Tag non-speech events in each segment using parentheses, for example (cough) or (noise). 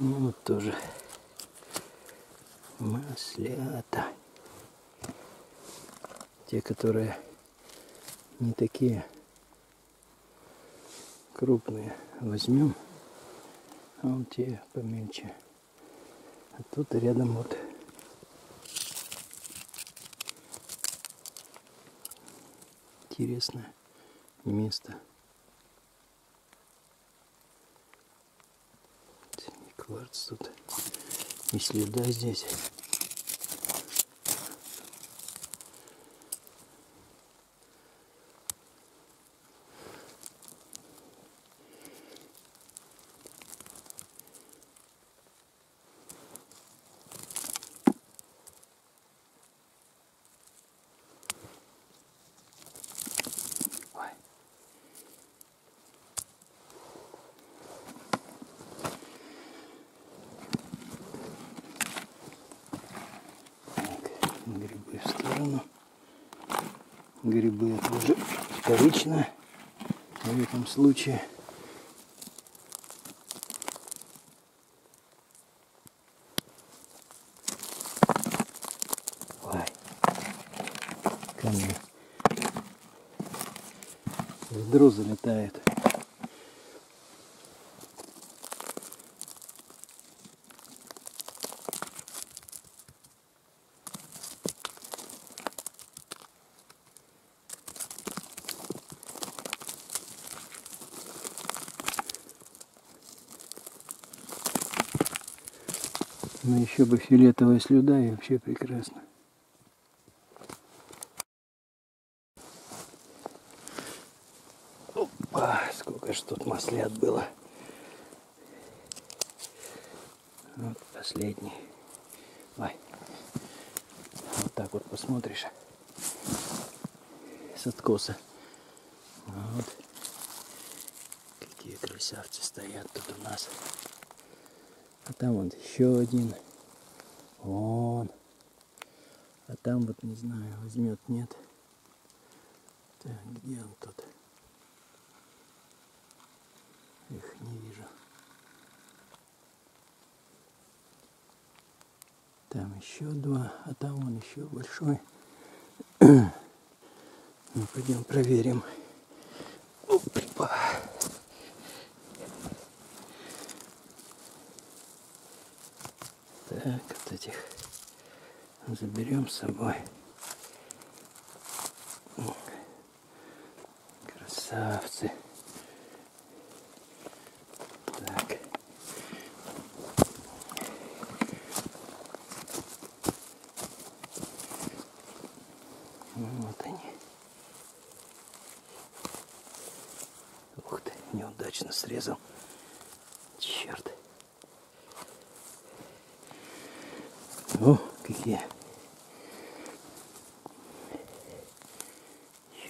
Ну вот тоже маслята. Те, которые не такие крупные возьмем, а вот те помельче. А тут рядом вот интересное место. Кварц тут. И следа здесь. Ой. Так, грибы в сторону. Грибы это уже вторично в этом случае. Ой, камни. Ведро залетает. Ну еще бы фиолетовая слюда и вообще прекрасно. Опа, сколько ж тут маслят было. Вот последний. Ой. Вот так вот посмотришь. С откоса. Вот. Какие красавцы стоят тут у нас. А там вот еще один. Вон. А там вот не знаю, возьмет, нет. Так, где он тут? Их не вижу. Там еще два, а там он еще большой. (clears throat) Ну, пойдем проверим. Опа. Так, вот этих заберем с собой. Красавцы. Так. Вот они. Ух ты, неудачно срезал. Черт. О, какие.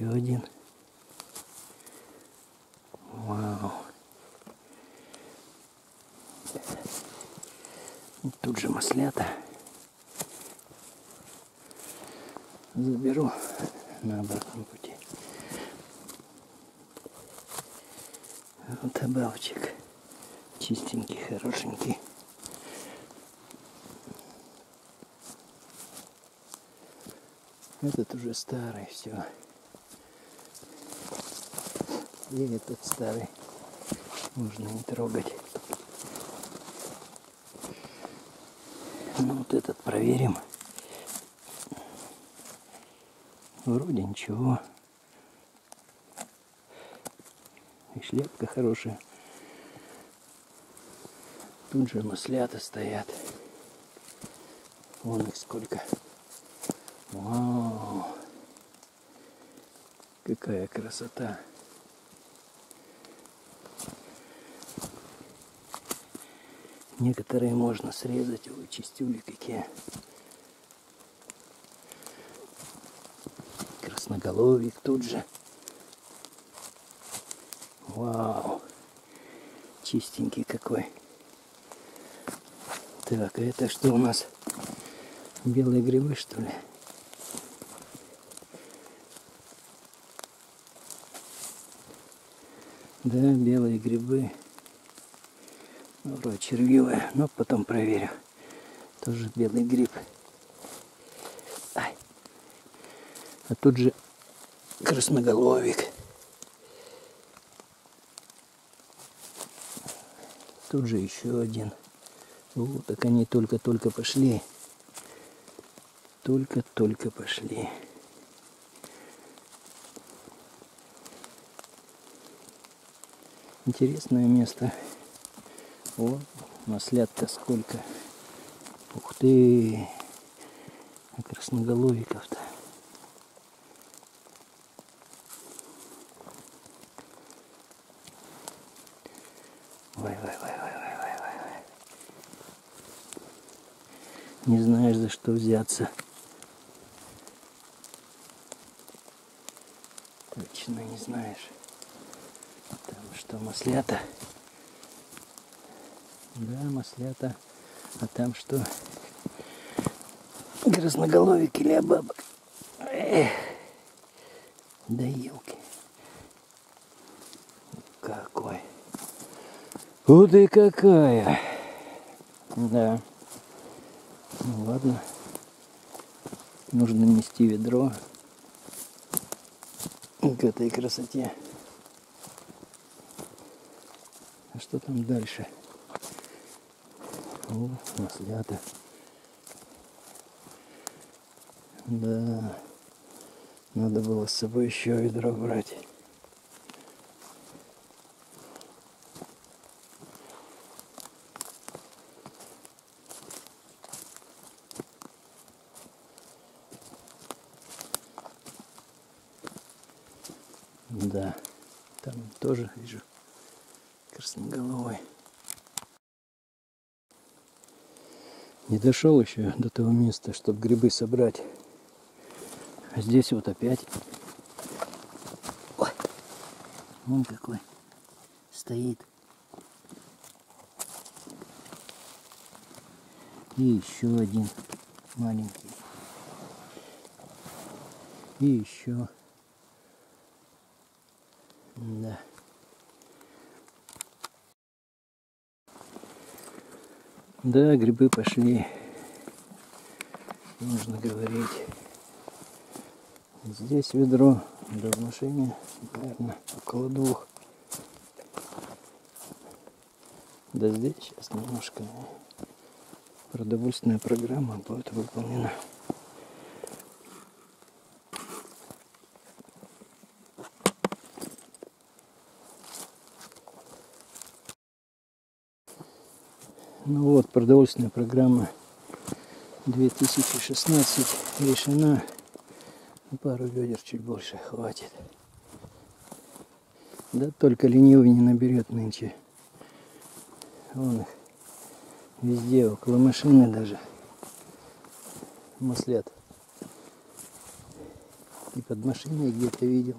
Еще один. Вау. Тут же маслята. Заберу на обратном пути. Вот обалчик. Чистенький, хорошенький. Этот уже старый, все. И этот старый. Можно не трогать. Ну вот этот проверим. Вроде ничего. И шляпка хорошая. Тут же маслята стоят. Вон их сколько. Вау! Какая красота! Некоторые можно срезать, ой, чистюли какие. Красноголовик тут же. Вау! Чистенький какой. Так, это что у нас? Белые грибы, что ли? Да, белые грибы. Ну, червивая, но потом проверю. Тоже белый гриб. А тут же красноголовик. Тут же еще один. Вот, так они только-только пошли. Только-только пошли. Интересное место. О, маслят-то сколько. Ух ты! А красноголовиков-то. Ой, ой, ой, ой, ой, ой, ой. Не знаешь, за что взяться. Точно не знаешь. Там что, маслята? Да, маслята. А там что? Красноголовик или бабок? Эх. Да елки. Какой. Вот и какая. Да. Ну ладно. Нужно нести ведро к этой красоте. А что там дальше? О, маслята. Да. Надо было с собой еще ведро брать. Да, там тоже вижу красноголовый. Не дошел еще до того места, чтобы грибы собрать. А здесь вот опять. Ой, вон какой стоит. И еще один маленький. И еще. Да. Да, грибы пошли. Нужно говорить. Здесь ведро, да в машине, наверное, около двух. Да здесь сейчас немножко продовольственная программа будет выполнена. Ну вот, продовольственная программа 2016 решена. Пару ведер чуть больше хватит. Да только ленивый не наберет нынче. Вон их везде, около машины даже. Маслят. И под машиной где-то видел.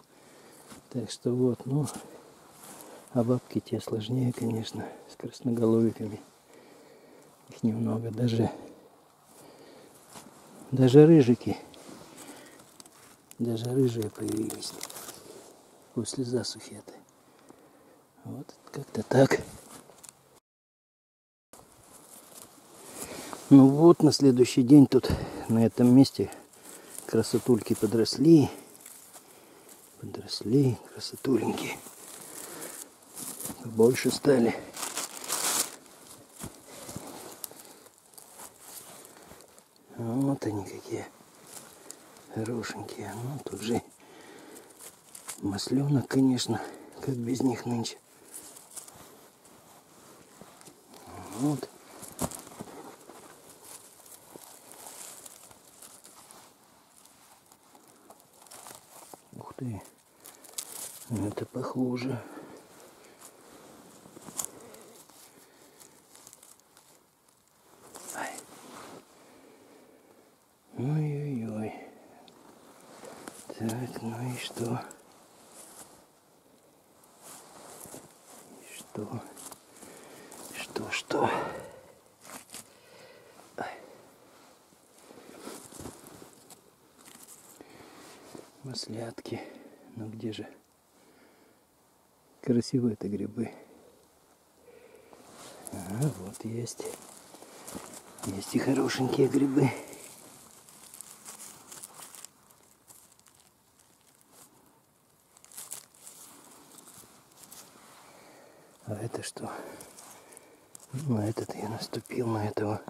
Так что вот, ну, а бабки те сложнее, конечно, с красноголовиками. Их немного, даже, даже рыжики, даже рыжие появились после засухи этой. Вот как-то так. Ну вот, на следующий день тут, на этом месте, красотульки подросли. Подросли красотуленьки. Больше стали. Вот они какие хорошенькие. Ну, тут же масленок, конечно, как без них нынче. Вот. Ух ты. Это похоже. Ай. Ой-ой-ой. Так, ну и что? И Что? Что, что? Маслятки. Ну где же? Красивые это грибы. А вот есть. Есть и хорошенькие грибы. А это что? Ну, этот я наступил на этого